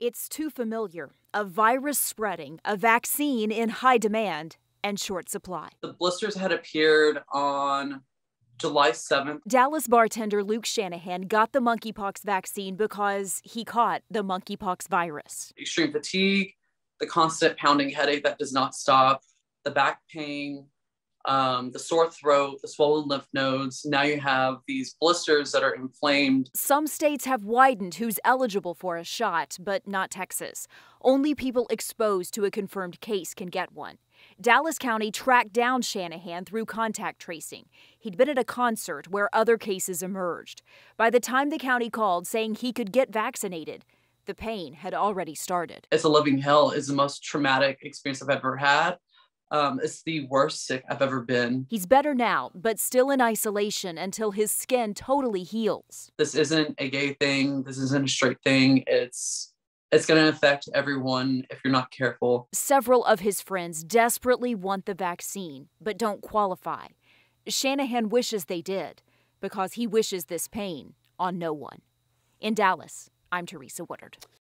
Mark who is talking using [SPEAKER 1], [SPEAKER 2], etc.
[SPEAKER 1] It's too familiar. A virus spreading, a vaccine in high demand, and short supply.
[SPEAKER 2] The blisters had appeared on July 7th.
[SPEAKER 1] Dallas bartender Luke Shanahan got the monkeypox vaccine because he caught the monkeypox virus.
[SPEAKER 2] Extreme fatigue, the constant pounding headache that does not stop, the back pain, um, the sore throat, the swollen lymph nodes. Now you have these blisters that are inflamed.
[SPEAKER 1] Some states have widened who's eligible for a shot, but not Texas. Only people exposed to a confirmed case can get one. Dallas County tracked down Shanahan through contact tracing. He'd been at a concert where other cases emerged. By the time the county called saying he could get vaccinated, the pain had already started.
[SPEAKER 2] It's a living hell. It's the most traumatic experience I've ever had. Um, it's the worst sick I've ever been.
[SPEAKER 1] He's better now, but still in isolation until his skin totally heals.
[SPEAKER 2] This isn't a gay thing. This isn't a straight thing. It's it's going to affect everyone if you're not careful.
[SPEAKER 1] Several of his friends desperately want the vaccine, but don't qualify. Shanahan wishes they did because he wishes this pain on no one. In Dallas, I'm Teresa Woodard.